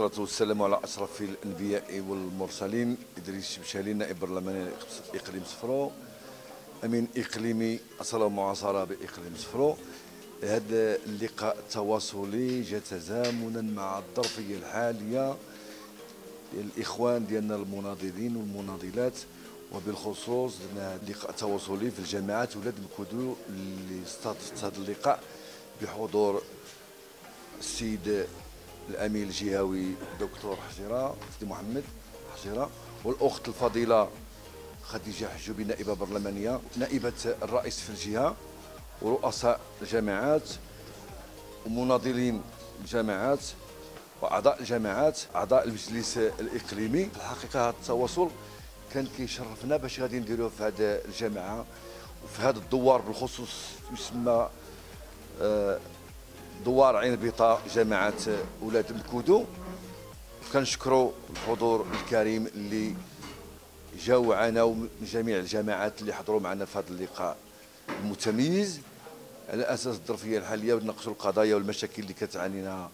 والصلاة والسلام على أشرف الأنبياء والمرسلين إدريس شبشالي نائب برلماني إقليم صفرو. أمين إقليمي أصالة ومعاصرة بإقليم صفرو. هذا اللقاء التواصلي جاء تزامنا مع الظرفية الحالية الإخوان ديالنا المناضلين والمناضلات. وبالخصوص درنا لقاء تواصلي في الجامعات ولاد مكودو اللي استضفت هذا اللقاء بحضور السيد الأمين الجهوي دكتور حجيرة سيدي محمد حجيرة والأخت الفضيلة خديجة حجوبي نائبة برلمانية نائبة الرئيس في الجهة ورؤساء الجامعات ومناضلين الجامعات وأعضاء الجامعات أعضاء المجلس الإقليمي. الحقيقة هذا التواصل كان كيشرفنا باش غادي نديروه في هذه الجامعة وفي هذا الدوار بالخصوص يسمى آه دوار عين بيطاء جامعة ولاد مكودو كنشكروا الحضور الكريم اللي جاوا عنا من جميع الجامعات اللي حضروا معنا في هذا اللقاء المتميز. على أساس الظرفية الحالية ونناقشوا القضايا والمشاكل اللي كتعانينا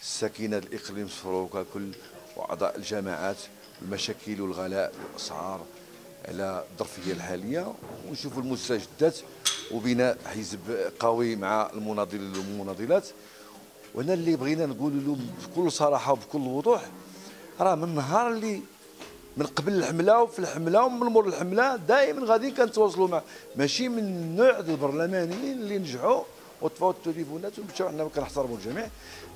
الساكنة الإقليم صفرو ككل واعضاء الجامعات المشاكل والغلاء والأسعار على الظرفية الحالية. ونشوفوا المستجدات وبناء حزب قوي مع المناضلين والمناضلات وأنا اللي بغينا نقول لهم بكل صراحة وبكل وضوح راه من النهار اللي من قبل الحملة وفي الحملة ومن مور الحملة دائما غادي كنتواصلوا مع ماشي من النوع البرلمانيين اللي نجحوا وطفاو التليفونات ومشاو حنا كنحترموا الجميع.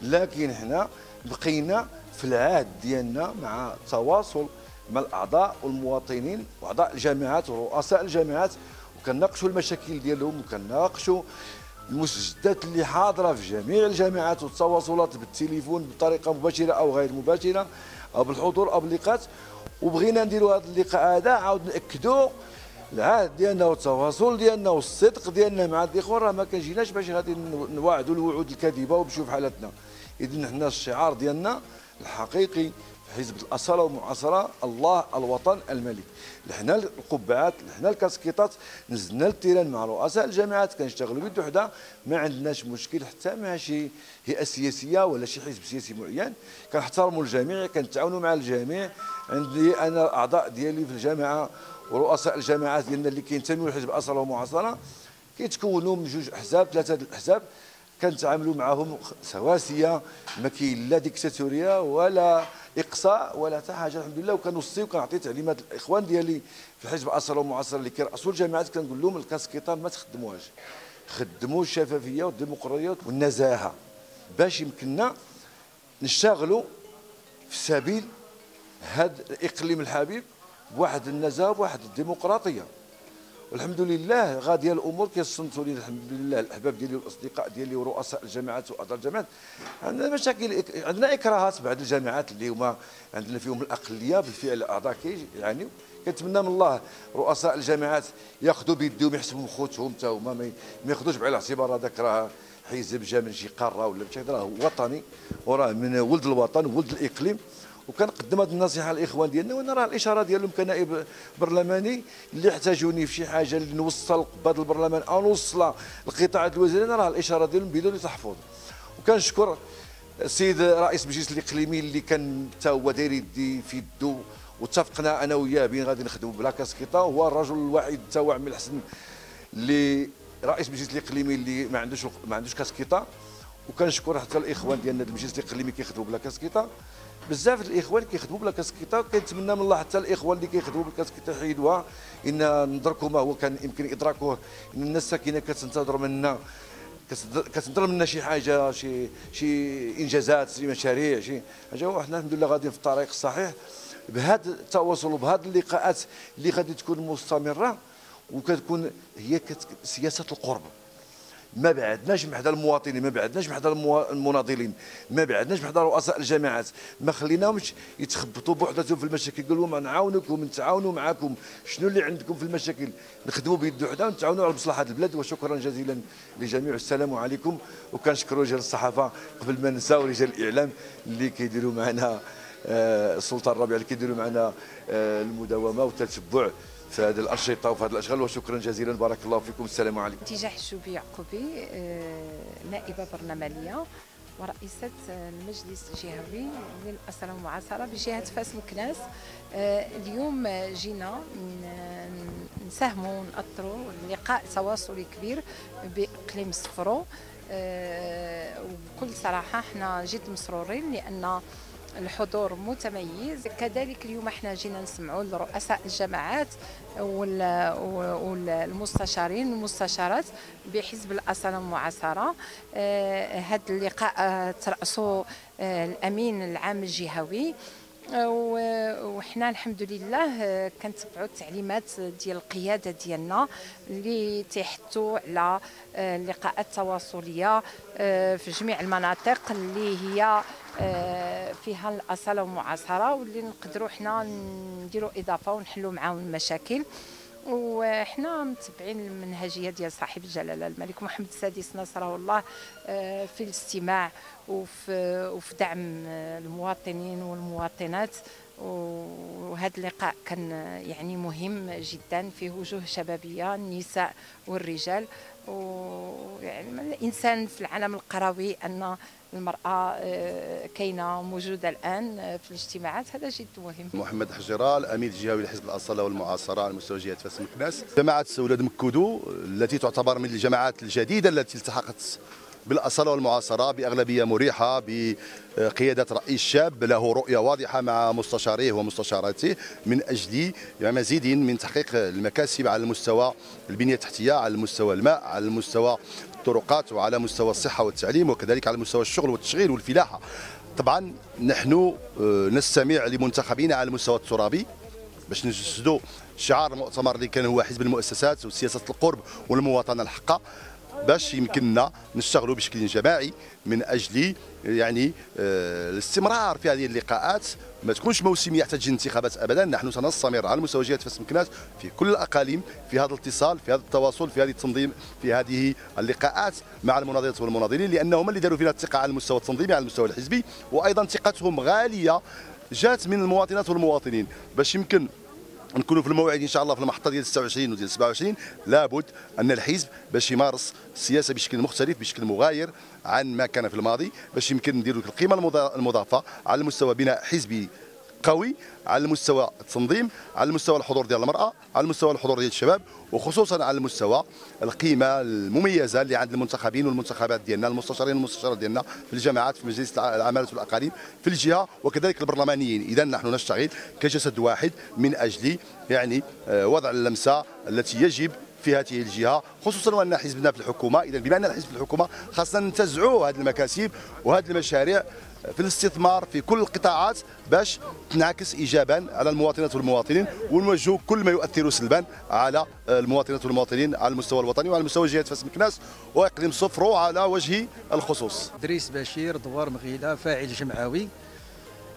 لكن حنا بقينا في العهد ديالنا مع التواصل مع الأعضاء والمواطنين وأعضاء الجامعات ورؤساء الجامعات وكناقشوا المشاكل ديالهم وكناقشوا المستجدات اللي حاضرة في جميع الجامعات والتواصلات بالتليفون بطريقة مباشرة أو غير مباشرة أو بالحضور أو باللقاءات. وبغينا نديروا هذا اللقاء هذا عاود نأكدوا العهد ديالنا والتواصل ديالنا والصدق ديالنا مع الاخوان راه ما كنجيناش باش غادي نواعدوا الوعود الكاذبة وبشوف حالتنا. اذا حنا الشعار ديالنا الحقيقي حزب الاصاله والمعاصرة الله الوطن الملك. حنا القبعات حنا الكاسكيطات نزلنا للتيران مع رؤساء الجامعات كنشتغلوا بيد وحده ما عندناش مشكل حتى مع شي هيئة سياسية ولا شي حزب سياسي معين. كنحترموا الجميع كنتعاونوا مع الجميع. عندي أنا الأعضاء ديالي في الجامعة ورؤساء الجامعات ديالنا اللي كينتميوا لحزب الاصاله والمعاصرة كيتكونوا من جوج أحزاب ثلاثة الأحزاب. كنتعاملوا معهم سواسية ما كاين لا ديكتاتورية ولا إقصاء ولا حتى حاجة الحمد لله. وكنوصي وكنعطي تعليمات الإخوان ديالي في الحزب الاصل والمعاصر اللي كيرأسوا الجامعات كنقول لهم الكاسكيطه ما تخدموهاش. خدموا الشفافية والديمقراطية والنزاهة. باش يمكننا نشتغلوا في سبيل هذا الإقليم الحبيب بواحد النزاهة وواحد الديمقراطية. والحمد لله غاديه الأمور كيصنتوا لي الحمد لله. الاحباب ديالي والاصدقاء ديالي ورؤساء الجامعات واعضاء الجامعات عندنا مشاكل عندنا اكراهات بعض الجامعات اللي هما عندنا فيهم الأقلية بالفعل الأعضاء يعني. كنتمنى من الله رؤساء الجامعات ياخذوا بيديهم يحسبوا خوتهم حتى هما ما ياخذوش بعين الاعتبار هذاك راه حزب جا من شي قارة ولا شي راه وطني وراه من ولد الوطن وولد الإقليم. وكنقدم هذه النصيحة للاخوان ديالنا وأنا راه الإشارة ديالهم كنائب برلماني اللي احتاجوني في شي حاجة اللي نوصل بهذا البرلمان أو نوصل القطاعات الوزاريه راه الإشارة ديالهم بدون تحفظ. وكنشكر السيد رئيس المجلس الإقليمي اللي كان حتى هو داير يدي في يدو واتفقنا أنا وياه بين غادي نخدموا بلا كاسكيطه هو الرجل الوحيد حتى هو عمي الحسن اللي رئيس المجلس الإقليمي اللي ما عندوش ما عندوش كاسكيطه وكنشكر حتى الإخوان ديالنا المجلس الإقليمي كيخدموا بلا كاسكيطه بزاف الاخوان كيخدموا بلا كاسكيطه كنتمنى من الله حتى الاخوان اللي كيخدموا بالكاسكيطة يحيدوها إن ندركوا ما هو كان يمكن إدراكه إن الناس الساكنه كتنتظر منا كتنتظر منا شي حاجة شي شي إنجازات شي مشاريع شي حاجة. وحنا الحمد لله غاديين في الطريق الصحيح. بهذا التواصل وبهذه اللقاءات اللي غادي تكون مستمرة وكتكون هي سياسة القرب. ما بعدناش بحدا المواطنين ما بعدناش بحدا المناضلين ما بعدناش بحدا رؤساء الجماعات ما خليناهمش يتخبطوا بوحدتهم في المشاكل. قالوا لهم نعاونكم نتعاونوا معكم شنو اللي عندكم في المشاكل؟ نخدموا بيد وحدة ونتعاونوا على مصلحة البلاد. وشكرا جزيلا لجميع. السلام عليكم. وكنشكروا رجال الصحافة قبل ما ننساو رجال الإعلام اللي كيديروا معنا آه، السلطان الرابع اللي كيديروا معنا آه، المداومة والتتبع في هذه الانشطه وفي هذه الأشغال وشكرا جزيلا. بارك الله فيكم. السلام عليكم. اتجاه الشوبي يعقوبي آه، نائبة برلمانية ورئيسة المجلس الجهوي للأسرة والمعاصرة بجهة فاس مكناس آه، اليوم جينا نساهموا ونأثروا لقاء تواصلي كبير بإقليم صفرو آه، وبكل صراحة إحنا جد مسرورين لأن الحضور متميز. كذلك اليوم إحنا جينا نسمعوا لرؤساء الجماعات والمستشارين والمستشارات بحزب الاصاله المعاصرة. هذا اللقاء آه، ترأسه آه، الأمين العام الجهوي. وحنا الحمد لله كنتبعوا التعليمات ديال القيادة ديالنا اللي تيحثوا على اللقاءات التواصليه في جميع المناطق اللي هي فيها الأصالة والمعاصرة واللي نقدروا حنا نديروا إضافة ونحلوا معاهم المشاكل. وحنا متبعين المنهجية ديال صاحب الجلالة الملك محمد السادس نصره الله آه، في الاستماع وفي وفي دعم المواطنين والمواطنات. وهذا اللقاء كان يعني مهم جدا فيه وجوه شبابية النساء والرجال. ويعني الإنسان في العالم القروي أن المرأة آه، كاينة موجودة الآن آه، في الاجتماعات هذا جد مهم. محمد حجرة الأمين الجهوي لحزب الأصالة والمعاصرة على مستوى جهة فاس مكناس جماعة ولاد مكودو التي تعتبر من الجماعات الجديدة التي التحقت بالأصالة والمعاصرة بأغلبية مريحة بقيادة رئيس شاب له رؤية واضحة مع مستشاريه ومستشاراته من أجل مزيد من تحقيق المكاسب على المستوى البنية التحتية على مستوى الماء على مستوى الطرقات وعلى مستوى الصحة والتعليم وكذلك على مستوى الشغل والتشغيل والفلاحة. طبعا نحن آه، نستمع لمنتخبين على المستوى الترابي باش نجسدوا شعار المؤتمر اللي كان هو حزب المؤسسات وسياسة القرب والمواطنة الحقة. باش يمكننا نشتغلوا بشكل جماعي من أجل يعني آه، الاستمرار في هذه اللقاءات. ما تكونش موسمية حتى تجي الانتخابات ابدا. نحن سنستمر على مستوى جهه فاس مكناس في كل الأقاليم في هذا الاتصال في هذا التواصل في هذه التنظيم في هذه اللقاءات مع المناضلين والمناضلين لأنهم اللي داروا فينا الثقة على المستوى التنظيمي على المستوى الحزبي وأيضا ثقتهم غالية جات من المواطنات والمواطنين. باش يمكن نكونوا في الموعد إن شاء الله في المحطة ديال 26 وديال 27 لابد أن الحزب باش يمارس السياسة بشكل مختلف بشكل مغاير عن ما كان في الماضي باش يمكن نديروا القيمة المضافة على مستوى بناء حزبي قوي على مستوى التنظيم على مستوى الحضور ديال المرأة على مستوى الحضور ديال الشباب وخصوصا على مستوى القيمة المميزة اللي عند المنتخبين والمنتخبات ديالنا المستشارين والمستشارات ديالنا في الجماعات في مجلس العمالات والأقاليم في الجهة وكذلك البرلمانيين. اذا نحن نشتغل كجسد واحد من أجل يعني آه، وضع اللمسة التي يجب في هذه الجهة خصوصا وأن حزبنا في الحكومة. اذا بما أن الحزب في الحكومة خاصنا ننتزعوا هذه المكاسب وهذه المشاريع في الاستثمار في كل القطاعات باش تنعكس ايجابا على المواطنات والمواطنين ونوجهوا كل ما يؤثر سلبا على المواطنات والمواطنين على المستوى الوطني وعلى مستوى جهة فاس مكناس وإقليم صفرو على وجه الخصوص. دريس بشير دوار مغيلة فاعل جمعوي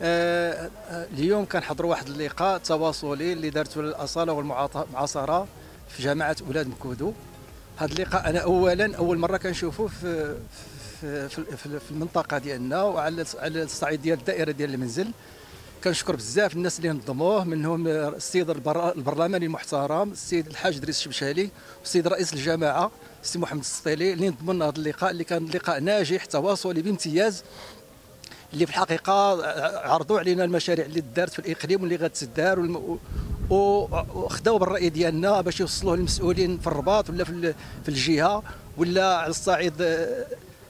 آه اليوم كنحضروا واحد اللقاء تواصلي اللي دارته الاصاله والمعاصرة في جامعة أولاد مكودو هذا اللقاء أنا اولا أول مرة كنشوفه في, في, في المنطقة ديالنا وعلى على الصعيد ديال الدائرة ديال المنزل. كنشكر بزاف الناس اللي نظموه منهم السيد البرلماني المحترم السيد الحاج دريس الشبشالي والسيد رئيس الجماعة السي محمد السطيلي اللي نضمن هذا اللقاء اللي كان لقاء ناجح تواصلي بامتياز اللي في الحقيقة عرضوا علينا المشاريع اللي دارت في الإقليم واللي غتسدار والم... بالرأي ديالنا باش يوصلوه للمسؤولين في الرباط ولا في الجهة ولا على الصعيد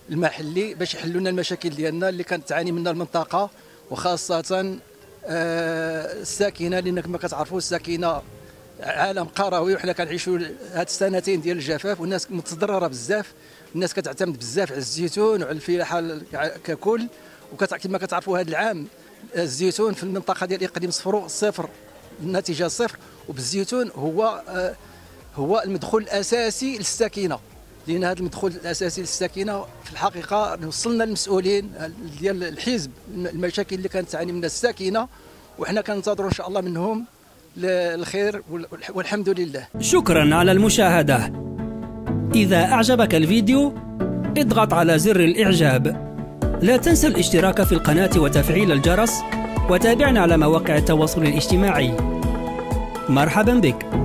المحلي باش يحلوا لنا المشاكل ديالنا اللي كانت تعاني منها المنطقة وخاصة آه، الساكنة لأن كما كتعرفوا الساكنة عالم قروي وحنا كنعيشوا هاد السنتين ديال الجفاف والناس متضرره بزاف الناس كتعتمد بزاف على الزيتون وعلى الفلاحة ككل وكما كتعرفوا هذا العام الزيتون في المنطقة ديال اقليم صفرو صفر النتيجه صفر وبالزيتون هو آه، هو المدخول الأساسي للساكنة. لأن هذا المدخول الأساسي للساكنة في الحقيقة وصلنا المسؤولين ديال الحزب المشاكل اللي كانت تعاني منها الساكنة وحنا كننتظروا إن شاء الله منهم الخير والحمد لله. شكرا على المشاهدة. إذا أعجبك الفيديو اضغط على زر الإعجاب. لا تنسى الاشتراك في القناة وتفعيل الجرس وتابعنا على مواقع التواصل الاجتماعي. مرحبا بك.